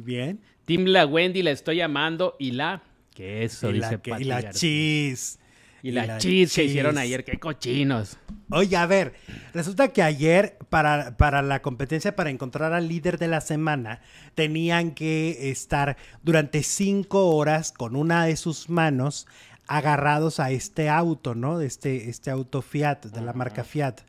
Bien. Team La Wendy la estoy llamando y la... ¿Qué eso? y dice la, que- y la García. cheese. Y la, cheese que hicieron ayer. ¡Qué cochinos! Oye, a ver, resulta que ayer para, para la competencia para encontrar al líder de la semana tenían que estar durante cinco horas con una de sus manos agarrados a este auto, ¿no? De este, este auto Fiat, de la marca Fiat.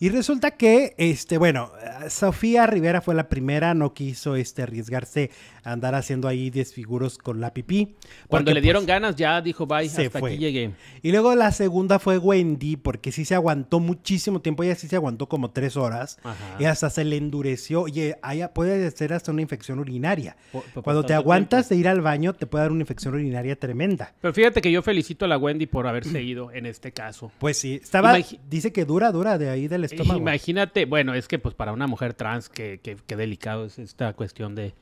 Y resulta que, este, bueno, Sofía Rivera fue la primera, no quiso este, arriesgarse andar haciendo ahí desfiguros con la pipí. Cuando le dieron pues, ganas ya dijo, bye, se hasta fue. aquí llegué. y luego la segunda fue Wendy, porque sí se aguantó muchísimo tiempo, ella sí se aguantó como tres horas, Ajá. y hasta se le endureció. Oye, haya- puede ser hasta una infección urinaria. Por- por Cuando te aguantas tiempo. de ir al baño, te puede dar una infección urinaria tremenda. Pero fíjate que yo felicito a la Wendy por haberse ido en este caso. Pues sí, estaba, dice que dura, dura de ahí del estómago. Imagínate, bueno, es que pues para una mujer trans, que, que, que delicado es esta cuestión de...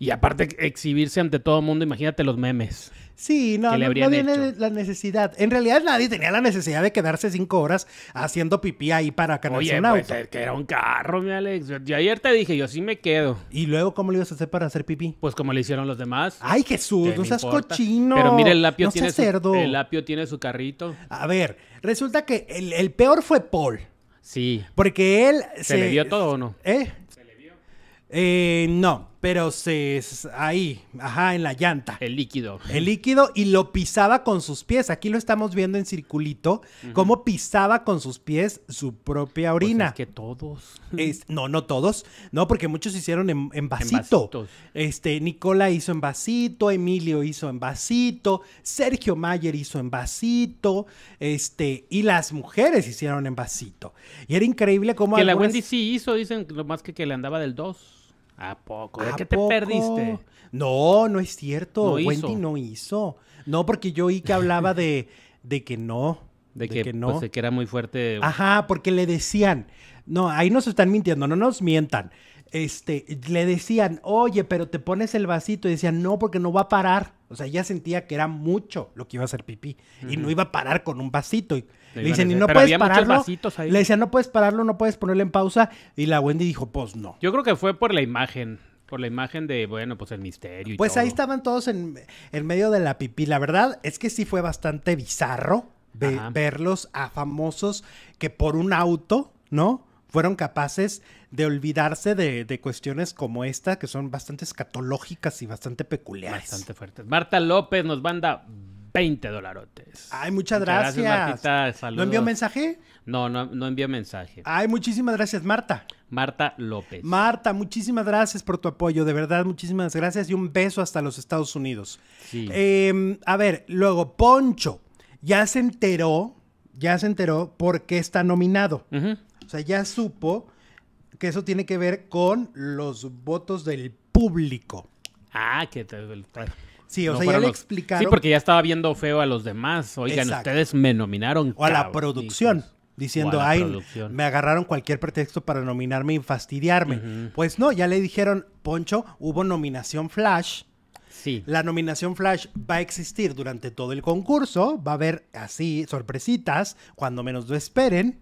Y aparte exhibirse ante todo el mundo, imagínate los memes. Sí, no, le no, no tiene hecho. la necesidad. En realidad nadie tenía la necesidad de quedarse cinco horas haciendo pipí ahí para ganarse Oye, un pues, auto. que era un carro, mi Alex. Yo ayer te dije, yo sí me quedo. Y luego, ¿cómo le ibas a hacer para hacer pipí? Pues como le hicieron los demás. Ay, Jesús, ¿qué no seas importa? cochino. Pero mire, el lapio no tiene su, cerdo. el lapio tiene su carrito. A ver, resulta que el, el peor fue Paul. Sí. Porque él ¿Se, le dio todo o no? ¿Eh? Eh, no, pero se ahí, ajá, en la llanta. El líquido. El líquido y lo pisaba con sus pies. Aquí lo estamos viendo en circulito, cómo pisaba con sus pies su propia Pues orina. es que todos. Es- no, no todos, no, porque muchos hicieron en, en vasito. vasitos. Este, Nicola hizo en vasito, Emilio hizo en vasito, Sergio Mayer hizo en vasito, este, y las mujeres hicieron en vasito. Y era increíble cómo Que la Wendy sí hizo, dicen, lo más que que le andaba del 2. ¿A poco? ¿De ¿A qué te poco? perdiste? No, no es cierto. No Wendy hizo. no hizo. No, porque yo oí que hablaba de, de que no. De que, no. pues, de que era muy fuerte. Ajá, porque le decían, no, ahí nos están mintiendo, no nos mientan. Este, le decían, oye, pero te pones el vasito y decían, no, porque no va a parar. O sea, ella sentía que era mucho lo que iba a hacer pipí y no iba a parar con un vasito. Y Le dicen, y no "Pero puedes pararlo. Le decían, no puedes pararlo, no puedes ponerlo en pausa. Y la Wendy dijo, pues no. Yo creo que fue por la imagen. Por la imagen de, bueno, pues el misterio y Pues todo. ahí estaban todos en, en medio de la pipí. La verdad es que sí fue bastante bizarro verlos a famosos que por un auto, ¿no? Fueron capaces de olvidarse de, de cuestiones como esta, que son bastante escatológicas y bastante peculiares. Bastante fuertes. Marta López nos manda 20 dolarotes. Ay, muchas Muchas gracias. gracias. ¿No envió mensaje? No, no, no envió mensaje. Ay, muchísimas gracias, Marta. Marta López. Marta, muchísimas gracias por tu apoyo, de verdad, muchísimas gracias y un beso hasta los Estados Unidos. Sí. Eh, a ver, luego, Poncho, ya se enteró, ya se enteró por qué está nominado. Ujú. O sea, ya supo que eso tiene que ver con los votos del público. Ah, que te... Sí, o no sea, ya le los- explicaron. Sí, porque ya estaba viendo feo a los demás. Oigan, Exacto. ustedes me nominaron. O a la cabrón". producción. Diciendo, ay, producción. me agarraron cualquier pretexto para nominarme y fastidiarme. Pues no, ya le dijeron, Poncho, hubo nominación Flash. Sí. La nominación Flash va a existir durante todo el concurso. Va a haber así sorpresitas cuando menos lo esperen.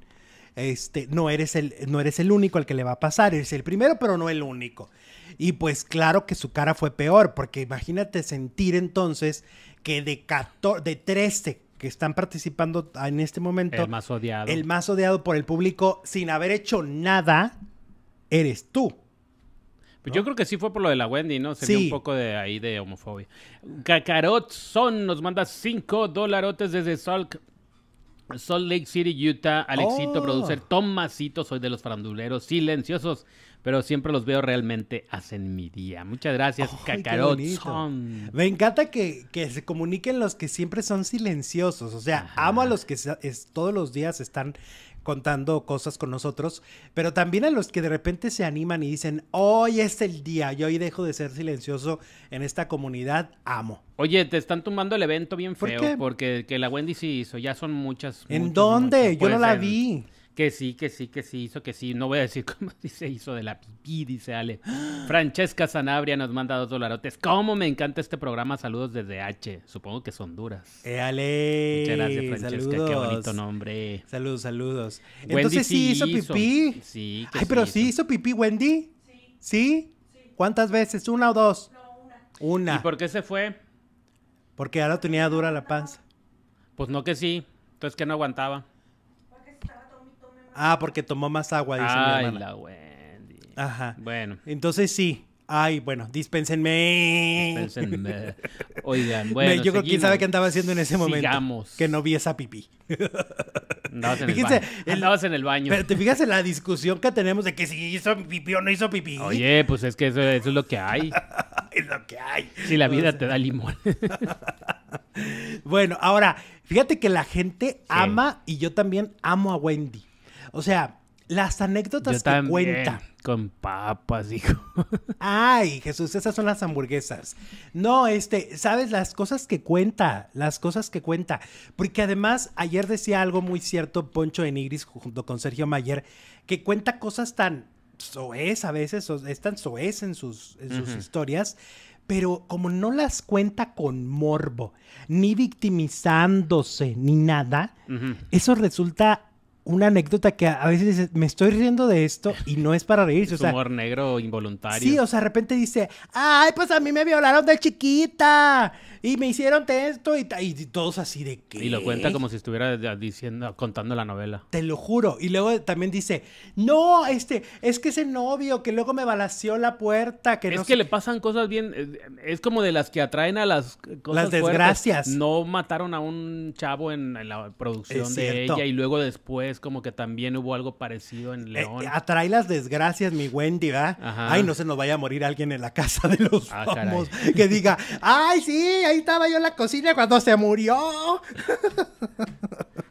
Este, no eres el, no eres el único al que le va a pasar. Eres el primero, pero no el único. Y pues claro que su cara fue peor, porque imagínate sentir entonces que de 14, de 13 que están participando en este momento, El más odiado. el más odiado por el público sin haber hecho nada, eres tú. Pues Yo creo que sí fue por lo de la Wendy, ¿no? Se Sí. vio un poco de ahí de homofobia. Kakarot Son nos manda 5 dolarotes desde Salt, Salt Lake City, Utah. Alexito, Oh. producer. Tomasito, soy de los faranduleros silenciosos, pero siempre los veo realmente hacen mi día. Muchas gracias. Son. Me encanta que, que se comuniquen los que siempre son silenciosos. O sea, Ajá. amo a los que es- todos los días están contando cosas con nosotros, pero también a los que de repente se animan y dicen, hoy es el día, yo hoy dejo de ser silencioso en esta comunidad, amo. Oye, te están tumbando el evento bien ¿Por feo, qué? porque que la Wendy sí hizo, ya son muchas. ¿En dónde? muchas. Yo no la vi. Que sí, que sí, que sí hizo, que sí. No voy a decir cómo se hizo de la pipí, dice Ale. Francesca Sanabria nos manda dos dolarotes. ¿Cómo me encanta este programa? Saludos desde H. Supongo que son duras. Éale. Muchas gracias, Francesca. saludos. Qué bonito nombre. Saludos, saludos. Wendy Entonces sí sí hizo hizo. pipí. Sí, que Ay, pero sí sí hizo pipí, Wendy. Sí. ¿Sí? ¿Cuántas veces? ¿Una o dos? una. ¿Y por qué se fue? Porque ahora tenía dura la panza. Pues no que sí. Entonces que no aguantaba. Ah, porque tomó más agua, dice mi Ay, hermana. la Wendy. Ajá. Bueno. Entonces sí. Ay, bueno, dispénsenme. Pénsenme. Oigan, Me- bueno. yo creo que quién sabe qué andaba haciendo en ese momento. Sigamos. Que no vi esa pipí. Andabas en el Fíjense, baño. el- Andabas en el baño. Pero te fijas en la discusión que tenemos de que si hizo pipí o no hizo pipí. Oye, pues es que eso, eso es lo que hay. es lo que hay. Si la vida te da limón. Bueno, ahora, fíjate que la gente ama y yo también amo a Wendy. O sea, las anécdotas Yo que también. cuenta. Con papas, hijo. Ay, Jesús, esas son las hamburguesas. No, este, ¿sabes? Las cosas que cuenta, las cosas que cuenta. Porque además, ayer decía algo muy cierto Poncho de Nigris junto con Sergio Mayer, que cuenta cosas tan soez a veces, es tan soez en sus, en sus Ujú. historias, pero como no las cuenta con morbo, ni victimizándose, ni nada, eso resulta una anécdota que a veces me estoy riendo de esto y no es para reírse. Es o sea, humor negro involuntario. Sí, o sea, de repente dice, ay, pues a mí me violaron de chiquita y me hicieron esto y, todos así de que... Y lo cuenta como si estuviera diciendo, contando la novela. Te lo juro. Y luego también dice, no, este, es que ese novio que luego me balació la puerta, que es no que sé- le pasan cosas bien. eh, Es como de las que atraen a las cosas Las fuertes. desgracias. No mataron a un chavo en, en la producción de ella y luego después, como que también hubo algo parecido en Eh, León. eh, atrae las desgracias, mi Wendy, ¿verdad? Ajá. Ay, no se nos vaya a morir alguien en la casa de los Ah, famosos. Que diga, ay, sí, ahí estaba yo en la cocina cuando se murió.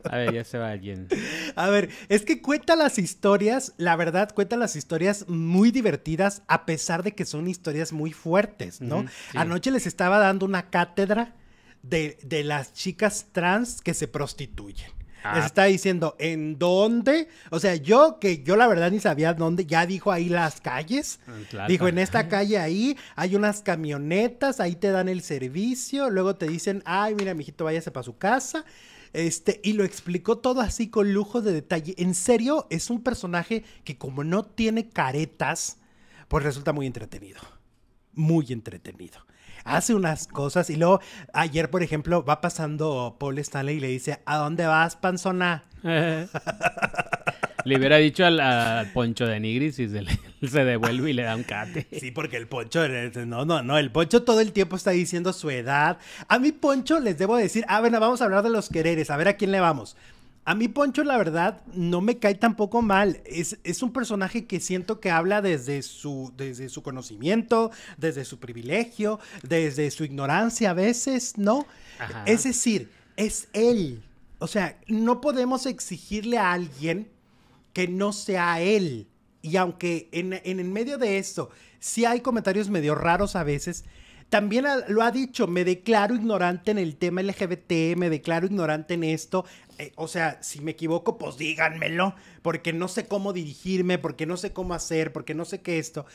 A ver, ya se va alguien. A ver, es que cuenta las historias, la verdad, cuenta las historias muy divertidas, a pesar de que son historias muy fuertes, ¿no? Sí. Anoche les estaba dando una cátedra de, de las chicas trans que se prostituyen. Ah. Está diciendo en dónde, o sea, yo que yo la verdad ni sabía dónde, ya dijo ahí las calles. Tlalpan. Dijo, en esta calle ahí hay unas camionetas, ahí te dan el servicio, luego te dicen, ay, mira, mijito, váyase para su casa. Este, y lo explicó todo así con lujo de detalle. En serio, es un personaje que como no tiene caretas, pues resulta muy entretenido. Muy entretenido. Hace unas cosas y luego ayer, por ejemplo, va pasando Paul Stanley y le dice, ¿a dónde vas, panzona? Le hubiera dicho al, al Poncho de Nigris y se, le- se devuelve y le da un cate. Sí, porque el Poncho, eh, no, no, no, el Poncho todo el tiempo está diciendo su edad. A mi Poncho les debo decir, ah, bueno, vamos a hablar de los quereres, a ver a quién le vamos. A mí Poncho, la verdad, no me cae tampoco mal. Es, es un personaje que siento que habla desde su, desde su conocimiento, desde su privilegio, desde su ignorancia a veces, ¿no? Ajá. Es decir, es él. O sea, no podemos exigirle a alguien que no sea él. Y aunque en, en medio de eso sí hay comentarios medio raros a veces, también lo ha dicho, me declaro ignorante en el tema LGBT, me declaro ignorante en esto. Eh, o sea, si me equivoco, pues díganmelo, porque no sé cómo dirigirme, porque no sé cómo hacer, porque no sé qué esto.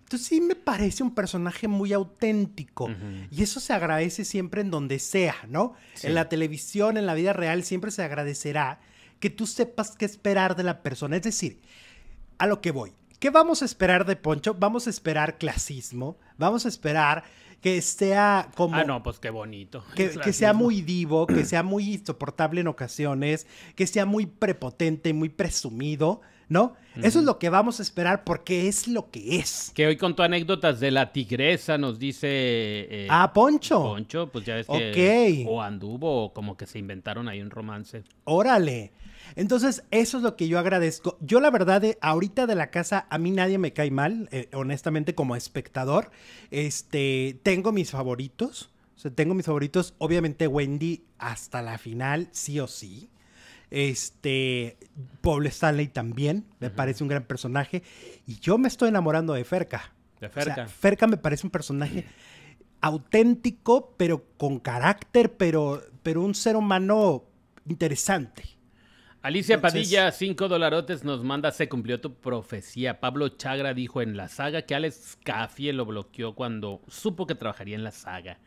Entonces sí me parece un personaje muy auténtico. Y eso se agradece siempre en donde sea, ¿no? Sí. En la televisión, en la vida real, siempre se agradecerá que tú sepas qué esperar de la persona. Es decir, a lo que voy. ¿Qué vamos a esperar de Poncho? Vamos a esperar clasismo, vamos a esperar que sea como... Ah, no, pues qué bonito. Que, que sea muy divo, que sea muy insoportable en ocasiones, que sea muy prepotente, muy presumido, ¿no? Eso es lo que vamos a esperar porque es lo que es. Que hoy contó anécdotas de la tigresa, nos dice eh, Ah, Poncho. Poncho, pues ya ves que Ok. o anduvo o como que se inventaron ahí un romance. Órale. Entonces, eso es lo que yo agradezco. Yo, la verdad, de, ahorita de la casa, a mí nadie me cae mal, eh, honestamente, como espectador. Este, tengo mis favoritos. O sea, tengo mis favoritos. Obviamente, Wendy hasta la final, sí o sí. Este, Paul Stanley también, me parece un gran personaje. Y yo me estoy enamorando de Ferca. De O sea, Ferca. Ferca me parece un personaje auténtico, pero con carácter, pero, pero un ser humano interesante. Alicia Entonces- Padilla, cinco dolarotes, nos manda, se cumplió tu profecía. Pablo Chagra dijo en la saga que Alex Caffie lo bloqueó cuando supo que trabajaría en la saga.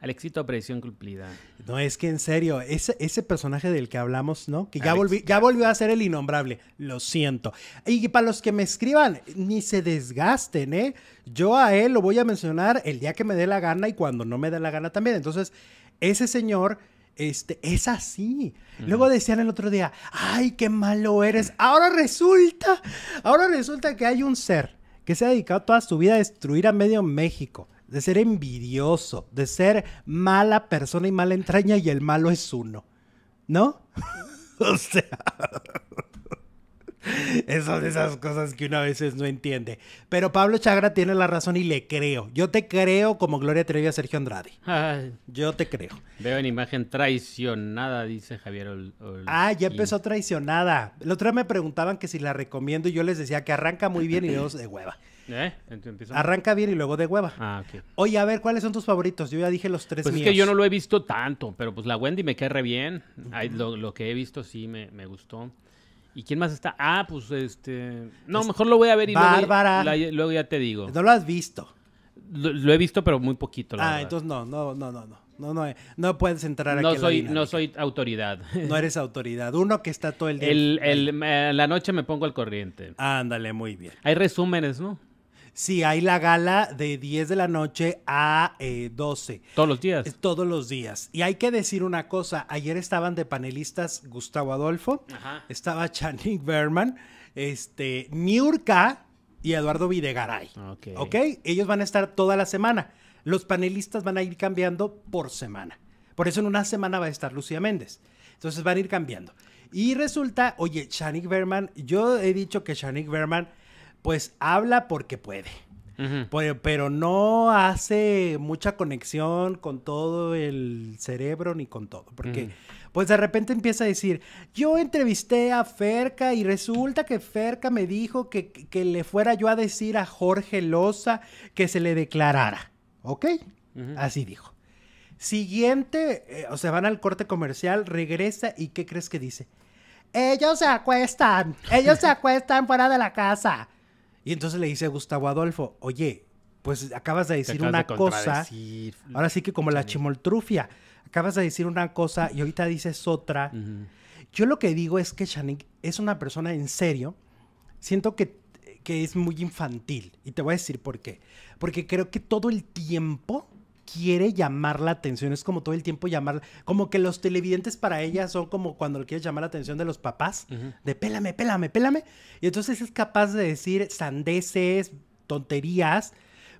Alexito, presión cumplida. No, es que en serio, ese, ese personaje del que hablamos, ¿no? Que ya, volví, ya volvió a ser el innombrable. Lo siento. Y para los que me escriban, ni se desgasten, ¿eh? Yo a él lo voy a mencionar el día que me dé la gana y cuando no me dé la gana también. Entonces, ese señor este, es así. Luego decían el otro día, ay, qué malo eres. Ahora resulta, ahora resulta que hay un ser que se ha dedicado toda su vida a destruir a medio México de ser envidioso, de ser mala persona y mala entraña y el malo es uno. ¿No? o sea... Esas de esas cosas que uno a veces no entiende. Pero Pablo Chagra tiene la razón y le creo. Yo te creo como Gloria Trevi a Sergio Andrade. Yo te creo. Veo en imagen traicionada, dice Javier. ah, ya empezó traicionada. El otro día me preguntaban que si la recomiendo y yo les decía que arranca muy bien y luego de hueva. ¿Eh? Arranca bien y luego de hueva. Ah, ok. Oye, a ver, ¿cuáles son tus favoritos? Yo ya dije los tres pues míos. es que yo no lo he visto tanto, pero pues la Wendy me cae re bien. lo, que he visto sí me, gustó. ¿Y quién más está? Ah, pues este... No, mejor lo voy a ver y Bárbara. Luego, ya te digo. No lo has visto. Lo, he visto, pero muy poquito. ah, entonces no, no, no, no, no. No, no, no puedes entrar aquí. No soy, no soy autoridad. No eres autoridad. Uno que está todo el día. El, la noche me pongo al corriente. Ándale, muy bien. Hay resúmenes, ¿no? Sí, hay la gala de 10 de la noche a 12. Eh, todos los días. todos los días. Y hay que decir una cosa, ayer estaban de panelistas Gustavo Adolfo, estaba Channing Berman, este, Niurka y Eduardo Videgaray. Okay. ok. Ellos van a estar toda la semana. Los panelistas van a ir cambiando por semana. Por eso en una semana va a estar Lucía Méndez. Entonces van a ir cambiando. Y resulta, oye, Shanik Berman, yo he dicho que Shanik Berman pues habla porque puede. pero, no hace mucha conexión con todo el cerebro ni con todo. Porque, pues de repente empieza a decir: Yo entrevisté a Ferca y resulta que Ferca me dijo que, que le fuera yo a decir a Jorge Loza que se le declarara. ¿Ok? Así dijo. Siguiente, eh, o sea, van al corte comercial, regresa y ¿qué crees que dice? Ellos se acuestan, ellos se acuestan fuera de la casa. Y entonces le dice a Gustavo Adolfo, oye, pues acabas de decir una cosa, ahora sí que como la chimoltrufia, acabas de decir una cosa y ahorita dices otra. Yo lo que digo es que Shanik es una persona en serio, siento que, que es muy infantil. Y te voy a decir por qué. Porque creo que todo el tiempo quiere llamar la atención, es como todo el tiempo llamar, como que los televidentes para ella son como cuando le quieres llamar la atención de los papás, de pélame, pélame, pélame, y entonces es capaz de decir sandeces, tonterías,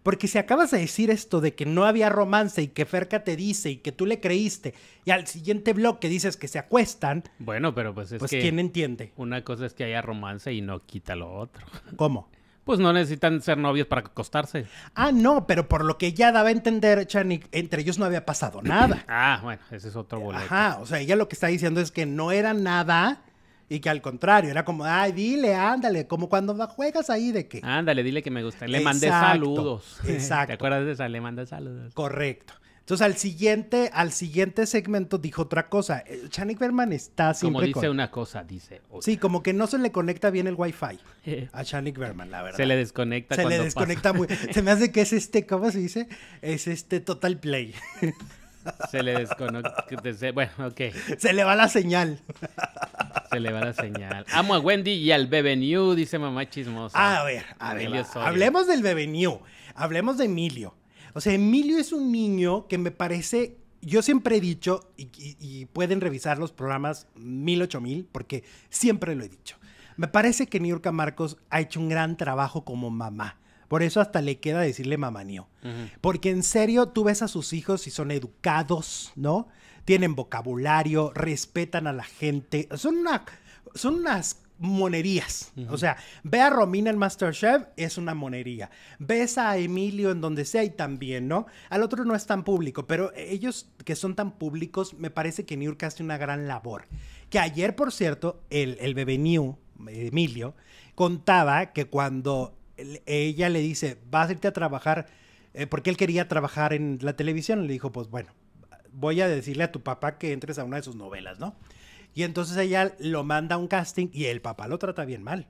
porque si acabas de decir esto de que no había romance y que Ferca te dice y que tú le creíste, y al siguiente bloque dices que se acuestan. Bueno, pero pues es pues, ¿quién entiende? Una cosa es que haya romance y no quita lo otro. ¿Cómo? Pues no necesitan ser novios para acostarse. Ah, no, pero por lo que ya daba a entender, Chanik, entre ellos no había pasado nada. ah, bueno, ese es otro boleto. Ajá, o sea, ella lo que está diciendo es que no era nada y que al contrario, era como, ay, dile, ándale, como cuando juegas ahí de que. Ándale, dile que me gusta. Le mandé saludos. Exacto. ¿Te acuerdas de esa? Le mandé saludos. Correcto. Entonces, al siguiente, al siguiente segmento dijo otra cosa. Eh, Berman está siempre. Como dice una cosa, dice otra. Sí, como que no se le conecta bien el Wi-Fi a Chanik Berman, la verdad. Se le desconecta. Se le desconecta muy. Se me hace que es este, ¿cómo se dice? Es este Total Play. Se le desconecta. Bueno, ok. Se le va la señal. Se le va la señal. Amo a Wendy y al Bebe New, dice mamá chismosa. A ver, a ver. Hablemos del Bebe New. Hablemos de Emilio. O sea, Emilio es un niño que me parece, yo siempre he dicho, y, pueden revisar los programas mil, ocho mil, porque siempre lo he dicho. Me parece que Niurka Marcos ha hecho un gran trabajo como mamá. Por eso hasta le queda decirle mamanio. Porque en serio, tú ves a sus hijos y son educados, ¿no? Tienen vocabulario, respetan a la gente. Son, una, son unas monerías. O sea, ve a Romina en Masterchef, es una monería. Ves a Emilio en donde sea y también, ¿no? Al otro no es tan público, pero ellos que son tan públicos, me parece que New hace una gran labor. Que ayer, por cierto, el, el bebé New, Emilio, contaba que cuando ella le dice, vas a irte a trabajar, eh, porque él quería trabajar en la televisión, le dijo, pues bueno, voy a decirle a tu papá que entres a una de sus novelas, ¿no? Y entonces ella lo manda a un casting y el papá lo trata bien mal.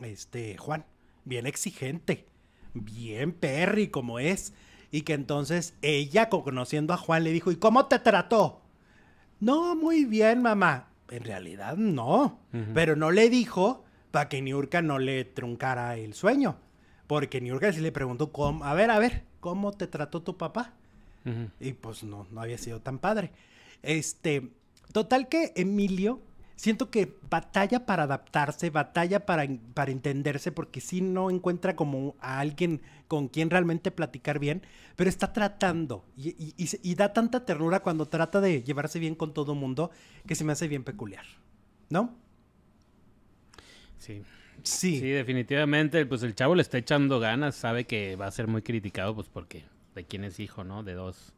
Este, Juan, bien exigente, bien perry como es. Y que entonces ella, conociendo a Juan, le dijo, ¿y cómo te trató? No, muy bien, mamá. En realidad no. Pero no le dijo para que Niurka no le truncara el sueño. Porque Niurka sí le preguntó, ¿cómo? a ver, a ver, ¿cómo te trató tu papá? Y pues no, no había sido tan padre. Este, total que Emilio, siento que batalla para adaptarse, batalla para, para entenderse, porque si no encuentra como a alguien con quien realmente platicar bien, pero está tratando y, y da tanta ternura cuando trata de llevarse bien con todo mundo que se me hace bien peculiar, ¿no? Sí. Sí. Sí, definitivamente, pues el chavo le está echando ganas, sabe que va a ser muy criticado, pues porque de quién es hijo, ¿no? De dos,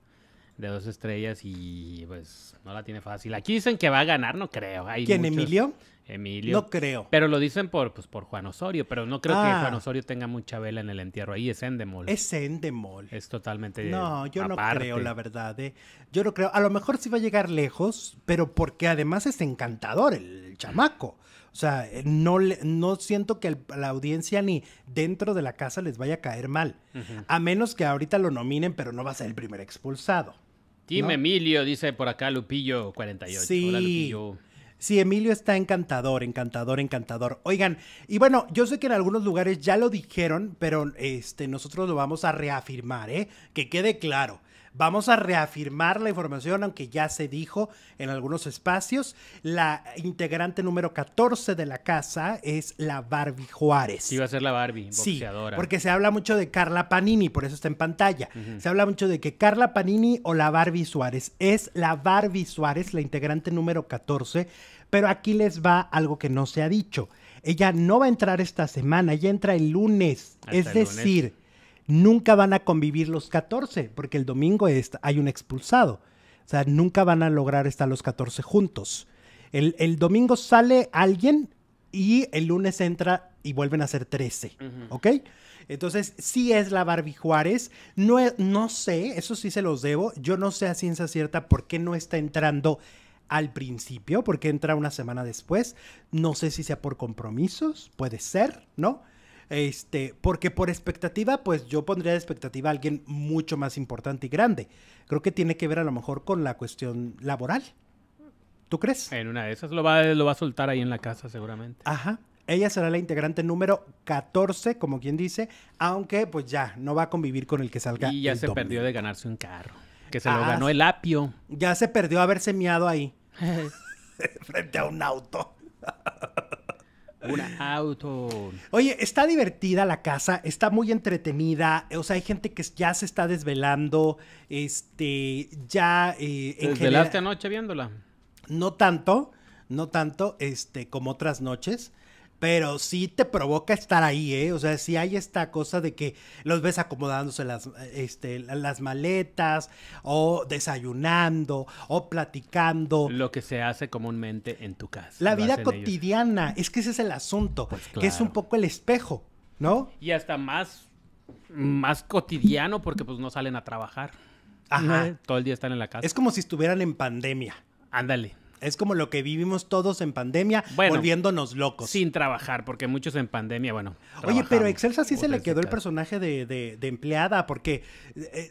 de dos estrellas y pues no la tiene fácil. Aquí dicen que va a ganar, no creo. ¿Quién, Emilio? Emilio. No creo. Pero lo dicen por, pues, por Juan Osorio, pero no creo que ah. Juan Osorio tenga mucha vela en el entierro. Ahí es Endemol. Es Endemol. Es totalmente No, yo no creo, la verdad. ¿eh? Yo no creo. A lo mejor sí va a llegar lejos, pero porque además es encantador el chamaco. O sea, eh, no, no siento que la audiencia ni dentro de la casa les vaya a caer mal. A menos que ahorita lo nominen, pero no va a ser el primer expulsado. Team Emilio, dice por acá Lupillo 48. Sí. Sí, Emilio está encantador, encantador, encantador. Oigan, y bueno, yo sé que en algunos lugares ya lo dijeron, pero este, nosotros lo vamos a reafirmar, ¿eh? Que quede claro. Vamos a reafirmar la información, aunque ya se dijo en algunos espacios. La integrante número 14 de la casa es la Barbie Juárez. Sí, va a ser la Barbie, boxeadora. Sí, porque se habla mucho de Carla Panini, por eso está en pantalla. Se habla mucho de que Carla Panini o la Barbie Suárez. Es la Barbie Suárez, la integrante número 14. Pero aquí les va algo que no se ha dicho. Ella no va a entrar esta semana, ella entra el lunes. es decir, nunca van a convivir los 14, porque el domingo hay un expulsado. O sea, nunca van a lograr estar los 14 juntos. El, domingo sale alguien y el lunes entra y vuelven a ser 13, ¿ok? Entonces, sí es la Barbie Juárez. No, no sé, eso sí se los debo. Yo no sé a ciencia cierta por qué no está entrando al principio, porque entra una semana después. No sé si sea por compromisos, puede ser, ¿no? Este, porque por expectativa, pues yo pondría de expectativa a alguien mucho más importante y grande. Creo que tiene que ver a lo mejor con la cuestión laboral. ¿Tú crees? En una de esas lo va, lo va a soltar ahí en la casa seguramente. Ajá. Ella será la integrante número 14, como quien dice, aunque pues ya no va a convivir con el que salga. Y ya se perdió de ganarse un carro. Que se lo ah, ganó el apio. Ya se perdió haberse miado ahí. frente a un auto. Un auto. Oye, está divertida la casa, está muy entretenida. O sea, hay gente que ya se está desvelando. Este, ya. Eh, ¿Te desvelaste anoche viéndola? No tanto, no tanto, este, como otras noches pero sí te provoca estar ahí, ¿eh? O sea, sí hay esta cosa de que los ves acomodándose las, este, las maletas, o desayunando, o platicando. Lo que se hace comúnmente en tu casa. La vida cotidiana, es que ese es el asunto, pues que es un poco el espejo, ¿no? Y hasta más, más cotidiano porque pues no salen a trabajar. Ajá. Todo el día están en la casa. Es como si estuvieran en pandemia. Ándale. Es como lo que vivimos todos en pandemia, volviéndonos locos. Sin trabajar, porque muchos en pandemia, bueno. Oye, pero Excelsa sí se le quedó el personaje de, empleada, porque eh,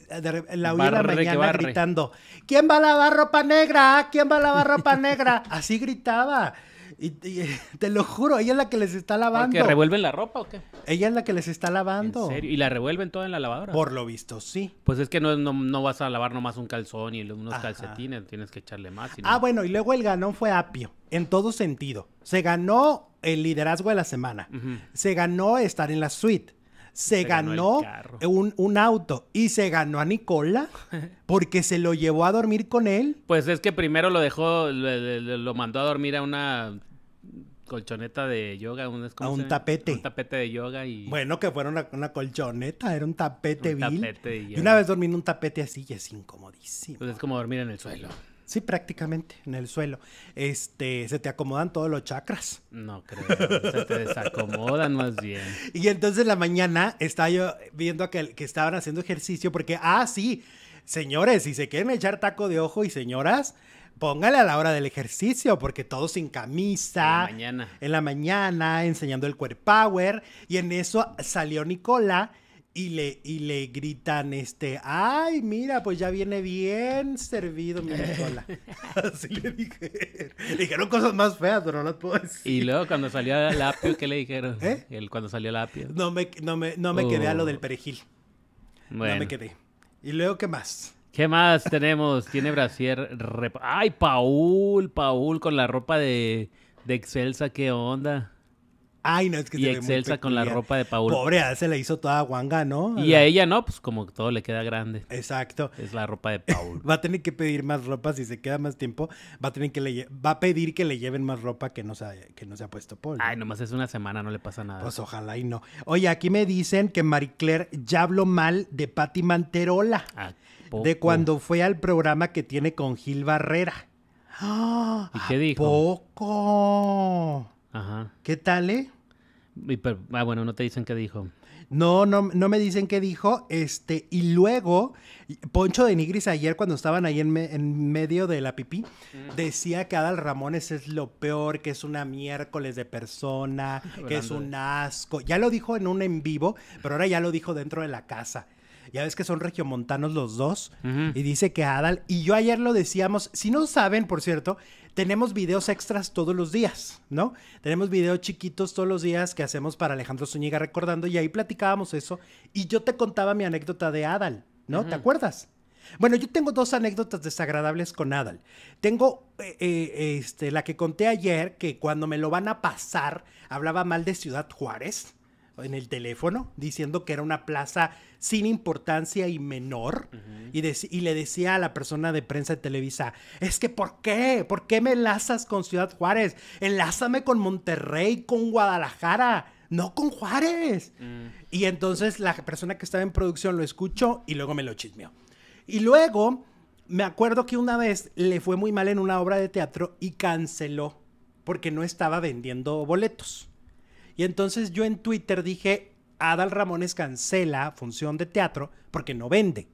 la oí la mañana gritando: ¿Quién va a lavar ropa negra? ¿Quién va a lavar ropa negra? Así gritaba. Y, te lo juro, ella es la que les está lavando. ¿Que revuelven la ropa o qué? Ella es la que les está lavando. ¿En serio? ¿Y la revuelven toda en la lavadora? Por lo visto, sí. Pues es que no, no, vas a lavar nomás un calzón y unos calcetines, tienes que echarle más. Ah, bueno, y luego el ganón fue apio, en todo sentido. Se ganó el liderazgo de la semana. Se ganó estar en la suite. Se, ganó, un, un, auto y se ganó a Nicola porque se lo llevó a dormir con él. Pues es que primero lo dejó, lo mandó a dormir a una colchoneta de yoga, un, a un tapete. Un tapete de yoga y... Bueno, que fuera una, colchoneta, era un tapete vil. y una vez dormí en un tapete así y es incomodísimo. Pues es como dormir en el suelo. Sí, prácticamente, en el suelo. Este, se te acomodan todos los chakras. No creo, se te desacomodan más bien. Y entonces en la mañana estaba yo viendo que, que estaban haciendo ejercicio porque, ah, sí, señores, si se quieren echar taco de ojo y señoras, póngale a la hora del ejercicio, porque todos sin camisa. En la mañana. En la mañana, enseñando el core power. Y en eso salió Nicola y le, y le gritan, este, ay, mira, pues ya viene bien servido mi sola. Así le dije. Le dijeron cosas más feas, pero no las puedo decir. Y luego cuando salió el apio, ¿qué le dijeron? ¿Eh? El, cuando salió el apio. No me, no me, no me quedé a lo Oh. del perejil. Bueno. No me quedé. ¿Y luego qué más? ¿Qué más tenemos? Tiene brasier. rep- Ay, Paul, Paul con la ropa de, de Excelsa, ¿qué onda? Ay, no, es que Y se Excelsa con la ropa de Paul. Pobre, a se la hizo toda guanga, ¿no? Y a ella no, pues como todo le queda grande. Exacto. Es la ropa de Paul. Va a tener que pedir más ropa si se queda más tiempo. Va a tener que le va a pedir que le lleven más ropa que no se ha, que no se ha puesto Paul. Ay, nomás es una semana, no le pasa nada. Pues ojalá y no. Oye, aquí me dicen que Marie Claire ya habló mal de Patti Manterola. ¿A De cuando fue al programa que tiene con Gil Barrera. ¡Ah! ¿Y qué ¿a dijo? poco? Ajá. ¿Qué tal, eh? Y pero- ah, bueno, no te dicen qué dijo. No, no, no me dicen qué dijo. Este, y luego, Poncho de Nigris ayer, cuando estaban ahí en, me- en medio de la pipí, decía que Adal Ramones es lo peor, que es una miércoles de persona, que es un asco. Ya lo dijo en un en vivo, pero ahora ya lo dijo dentro de la casa. Ya ves que son regiomontanos los dos. Y dice que Adal, y yo ayer lo decíamos, si no saben, por cierto, tenemos videos extras todos los días, ¿no? Tenemos videos chiquitos todos los días que hacemos para Alejandro Zúñiga recordando, y ahí platicábamos eso, y yo te contaba mi anécdota de Adal, ¿no? ¿Te acuerdas? Bueno, yo tengo dos anécdotas desagradables con Adal. Tengo eh, eh, este, la que conté ayer, que cuando me lo van a pasar, hablaba mal de Ciudad Juárez en el teléfono, diciendo que era una plaza sin importancia y menor. y, le decía a la persona de prensa de Televisa, es que ¿por qué? ¿Por qué me enlazas con Ciudad Juárez? Enlázame con Monterrey, con Guadalajara, no con Juárez. Y entonces la persona que estaba en producción lo escuchó y luego me lo chismeó. Y luego me acuerdo que una vez le fue muy mal en una obra de teatro y canceló porque no estaba vendiendo boletos. Y entonces yo en Twitter dije, Adal Ramones cancela función de teatro porque no vende.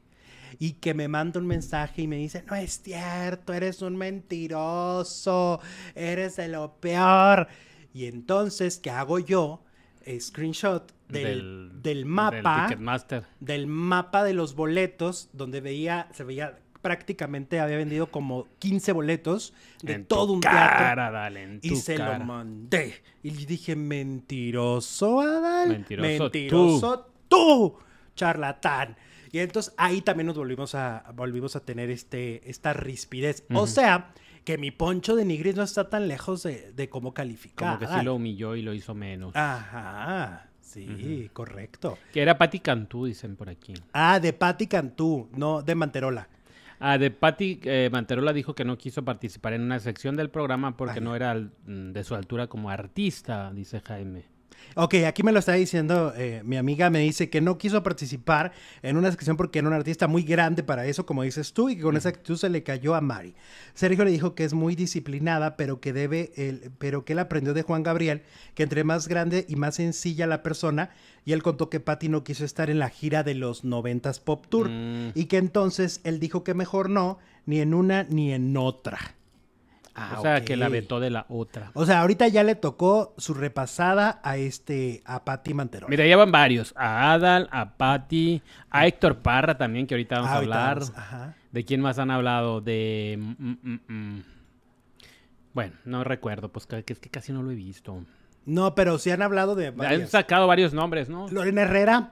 Y que me manda un mensaje y me dice, no es cierto, eres un mentiroso, eres de lo peor. Y entonces, ¿qué hago yo? Screenshot del, del mapa Del Ticketmaster. del mapa de los boletos, donde veía, se veía prácticamente había vendido como 15 boletos de En todo tu un cara, teatro. dale, en Y se cara. lo mandé. Y dije, mentiroso, Adal. Mentiroso Mentiroso tú, charlatán. Y entonces ahí también nos volvimos a, volvimos a tener este, esta rispidez. O sea, que mi poncho de Nigris no está tan lejos de, de cómo calificar. Como que sí lo humilló y lo hizo menos. Ajá, sí, correcto. Que era Patti Cantú, dicen por aquí. Ah, de Patti Cantú, no de Manterola. Ah, de Patti eh, Manterola dijo que no quiso participar en una sección del programa porque no era mm, de su altura como artista, dice Jaime. Ok, aquí me lo está diciendo eh, mi amiga, me dice que no quiso participar en una sección porque era un artista muy grande para eso, como dices tú, y que con esa actitud se le cayó a Mari. Sergio le dijo que es muy disciplinada, pero que debe, el, pero que él aprendió de Juan Gabriel, que entre más grande y más sencilla la persona, y él contó que Patty no quiso estar en la gira de los 90s Pop Tour, Mm. y que entonces él dijo que mejor no, ni en una ni en otra. Ah, o sea, que la vetó de la otra. O sea, ahorita ya le tocó su repasada a este, a Patti Manterola. Mira, ya van varios. A Adal, a Patti, a Héctor Parra también, que ahorita vamos Ah, a ahorita hablar. vamos, ajá. ¿De quién más han hablado? De... mm, mm, mm. Bueno, no recuerdo, pues que, es que casi no lo he visto. No, pero sí han hablado de Han sacado varios nombres, ¿no? Lorena Herrera.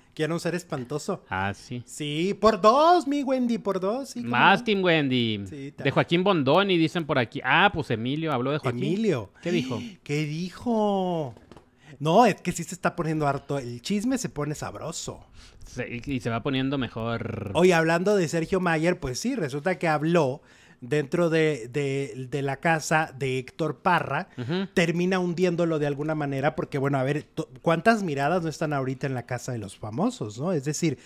que era un ser espantoso. Ah, sí. Sí, por dos, mi Wendy, por dos. sí, Más. Team Wendy. Sí, de Joaquín Bondoni, dicen por aquí. Ah, pues Emilio, habló de Joaquín. Emilio. ¿Qué dijo? ¿Qué dijo? No, es que sí se está poniendo harto. El chisme se pone sabroso. Se- y se va poniendo mejor. Hoy hablando de Sergio Mayer, pues sí, resulta que habló dentro de, de- de la casa de Héctor Parra, termina hundiéndolo de alguna manera, porque bueno, a ver, ¿cuántas miradas no están ahorita en la casa de los famosos, no? Es decir,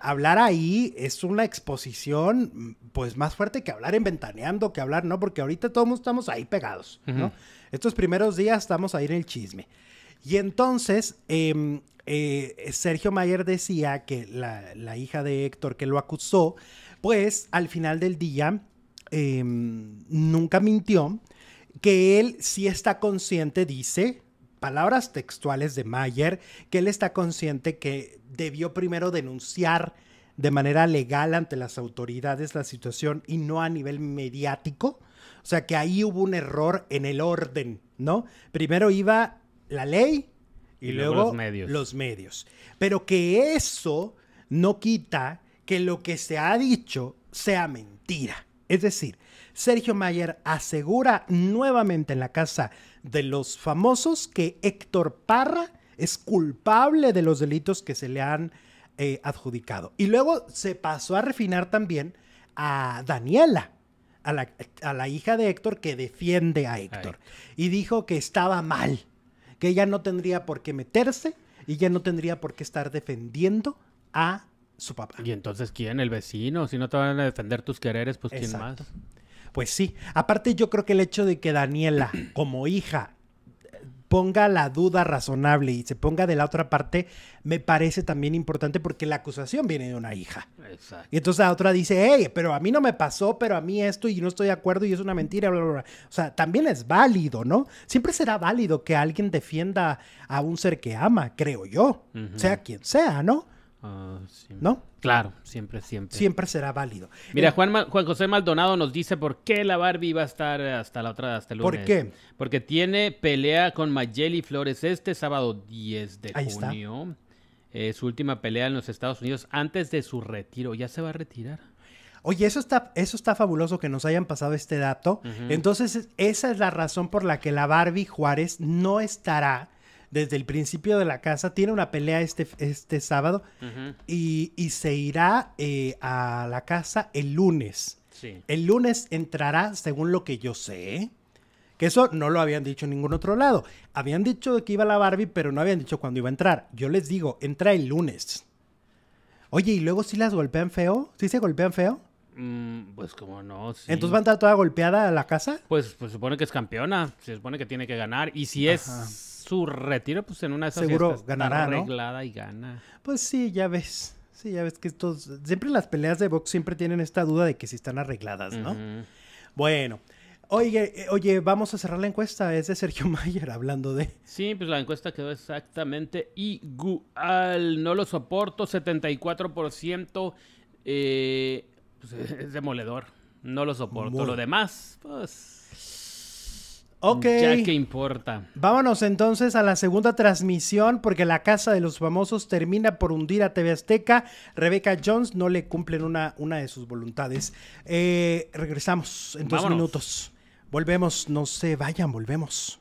hablar ahí es una exposición, pues más fuerte que hablar en ventaneando, que hablar, ¿no? Porque ahorita todos estamos ahí pegados, ¿no? Estos primeros días estamos ahí en el chisme. Y entonces, em, eh, Sergio Mayer decía que la, hija de Héctor que lo acusó, pues al final del día em, nunca mintió, que él sí está consciente, dice, palabras textuales de Mayer, que él está consciente que debió primero denunciar de manera legal ante las autoridades la situación y no a nivel mediático. O sea que ahí hubo un error en el orden, ¿no? Primero iba la ley y, luego, los, medios. los medios. Pero que eso no quita que lo que se ha dicho sea mentira. Es decir, Sergio Mayer asegura nuevamente en la casa de los famosos que Héctor Parra es culpable de los delitos que se le han eh, adjudicado. Y luego se pasó a refinar también a Daniela, a la, hija de Héctor que defiende a Héctor. Y dijo que estaba mal, que ella no tendría por qué meterse y ella no tendría por qué estar defendiendo a su papá. ¿Y entonces quién? ¿El vecino? Si no te van a defender tus quereres, pues quién más. Pues sí. Aparte yo creo que el hecho de que Daniela, como hija, ponga la duda razonable y se ponga de la otra parte, me parece también importante porque la acusación viene de una hija. Exacto. Y entonces la otra dice, hey, pero a mí no me pasó, pero a mí esto y no estoy de acuerdo y es una mentira, bla, bla, bla. O sea, también es válido, ¿no? Siempre será válido que alguien defienda a un ser que ama, creo yo, sea quien sea, ¿no? Ah, ¿No? Claro, siempre, siempre. Siempre será válido. Mira, Juan, Juan José Maldonado nos dice por qué la Barbie va a estar hasta la otra, hasta el lunes. ¿Por qué? Porque tiene pelea con Mayeli Flores este sábado 10 de junio. Eh, su última pelea en los Estados Unidos antes de su retiro. ¿Ya se va a retirar? Oye, eso está, eso está fabuloso que nos hayan pasado este dato. Entonces, esa es la razón por la que la Barbie Juárez no estará desde el principio de la casa. Tiene una pelea este, este sábado y, se irá eh, a la casa el lunes. El lunes entrará, según lo que yo sé, que eso no lo habían dicho en ningún otro lado. Habían dicho que iba la Barbie, pero no habían dicho cuándo iba a entrar. Yo les digo, entra el lunes. Oye, ¿y luego si las golpean feo? ¿Sí se golpean feo? Mm, pues como no. ¿Entonces va a entrar toda golpeada a la casa? Pues, pues supone que es campeona. Se supone que tiene que ganar. Y si es su retiro, pues en una de esas Seguro ganará, arreglada y gana. Pues sí, ya ves. Sí, ya ves que estos. Siempre las peleas de box siempre tienen esta duda de que si están arregladas, ¿no? Bueno. Oye, oye, vamos a cerrar la encuesta. Es de Sergio Mayer hablando de. Sí, pues la encuesta quedó exactamente igual. No lo soporto, 74%. Eh, pues es demoledor. No lo soporto. Lo demás, pues Ok. Ya que importa. Vámonos entonces a la segunda transmisión porque la Casa de los Famosos termina por hundir a TV Azteca. Rebecca Jones no le cumplen una, una de sus voluntades. Eh, regresamos en dos minutos. Volvemos, no se vayan, volvemos.